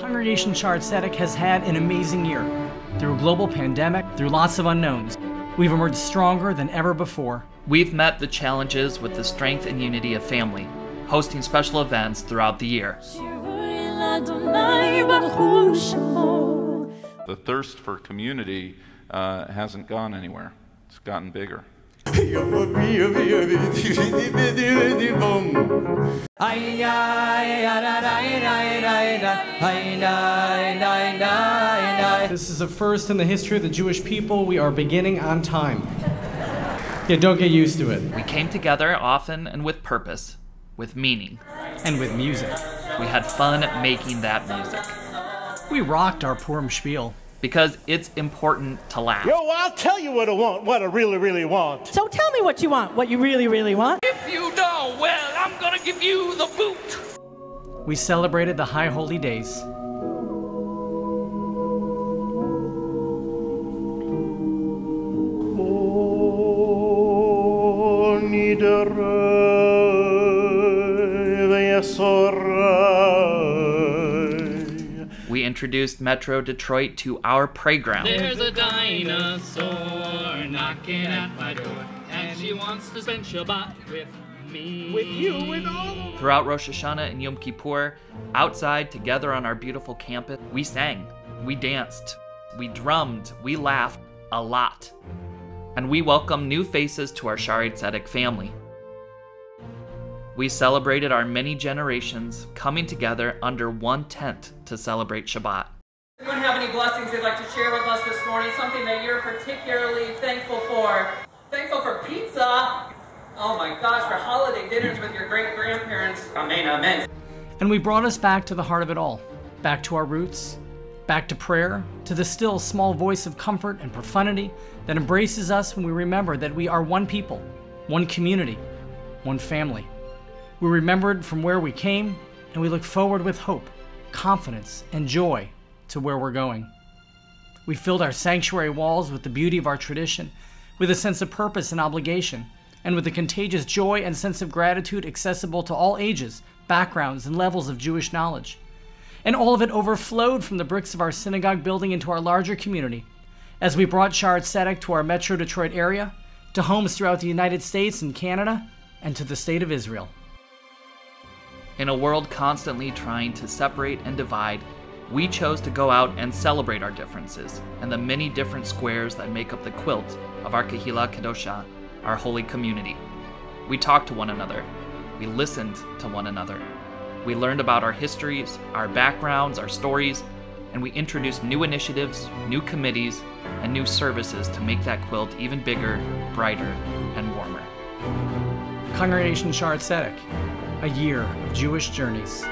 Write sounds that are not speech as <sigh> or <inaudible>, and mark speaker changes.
Speaker 1: Congregation Shaarey Zedek has had an amazing year. Through a global pandemic, through lots of unknowns, we've emerged stronger than ever before.
Speaker 2: We've met the challenges with the strength and unity of family, hosting special events throughout the year.
Speaker 3: The thirst for community uh, hasn't gone anywhere, it's gotten bigger. <laughs>
Speaker 1: This is a first in the history of the Jewish people. We are beginning on time. Yeah, don't get used to it.
Speaker 2: We came together often and with purpose, with meaning.
Speaker 1: And with music.
Speaker 2: We had fun making that music.
Speaker 1: We rocked our Purim spiel.
Speaker 2: Because it's important to laugh.
Speaker 4: Yo, I'll tell you what I want, what I really, really want.
Speaker 5: So tell me what you want, what you really, really want.
Speaker 6: If you don't, well, I'm gonna give you the boot.
Speaker 1: We celebrated the high holy days.
Speaker 2: We introduced Metro Detroit to our playground.
Speaker 6: There's a dinosaur knocking at my door, and she wants to spend Shabbat with me.
Speaker 4: With you, with all
Speaker 2: Throughout Rosh Hashanah and Yom Kippur, outside together on our beautiful campus, we sang, we danced, we drummed, we laughed a lot. And we welcomed new faces to our Shaarey Zedek family. We celebrated our many generations coming together under one tent to celebrate Shabbat.
Speaker 7: Anyone have any blessings they'd like to share with us this morning? Something that you're particularly thankful for? Thankful for pizza? Oh my gosh, for holiday dinners with your great grandparents. Amen, amen.
Speaker 1: And we brought us back to the heart of it all back to our roots, back to prayer, to the still small voice of comfort and profundity that embraces us when we remember that we are one people, one community, one family. We remembered from where we came, and we look forward with hope, confidence, and joy to where we're going. We filled our sanctuary walls with the beauty of our tradition, with a sense of purpose and obligation, and with a contagious joy and sense of gratitude accessible to all ages, backgrounds, and levels of Jewish knowledge. And all of it overflowed from the bricks of our synagogue building into our larger community, as we brought Shaarey Zedek to our Metro Detroit area, to homes throughout the United States and Canada, and to the state of Israel.
Speaker 2: In a world constantly trying to separate and divide, we chose to go out and celebrate our differences and the many different squares that make up the quilt of our Kehillah Kedosha, our holy community. We talked to one another. We listened to one another. We learned about our histories, our backgrounds, our stories, and we introduced new initiatives, new committees, and new services to make that quilt even bigger, brighter, and warmer.
Speaker 1: Congregation Shaarey Zedek, a year of Jewish journeys.